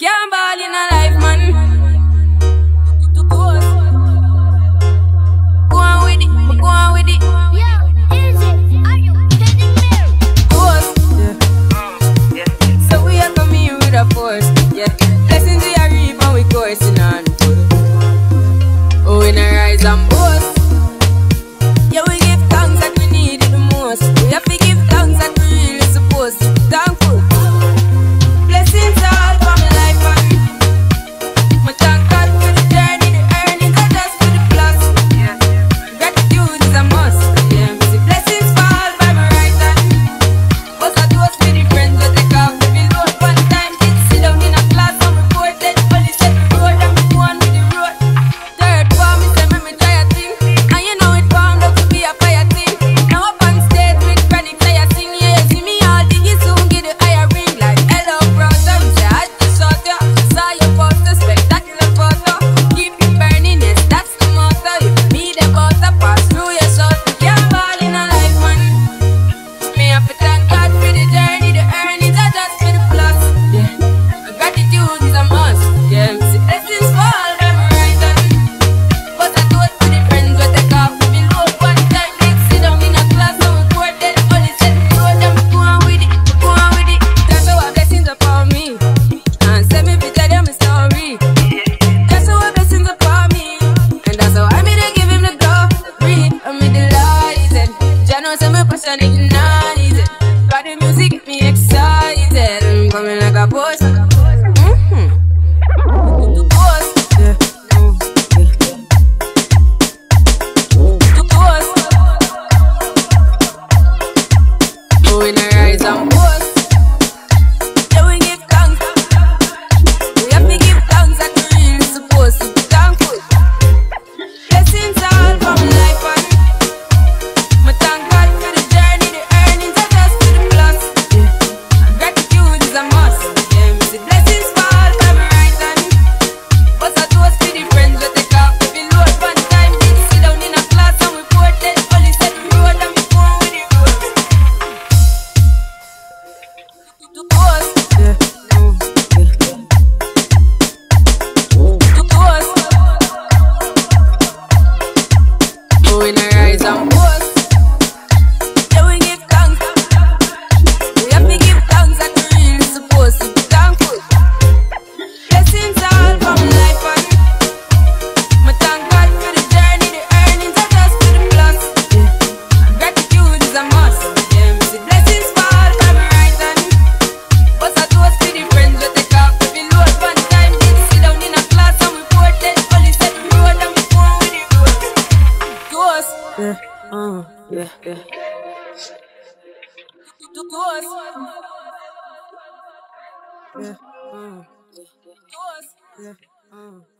Can't ball in a life, man. I need yeah, uh, yeah, yeah. Yeah, uh, yeah, uh.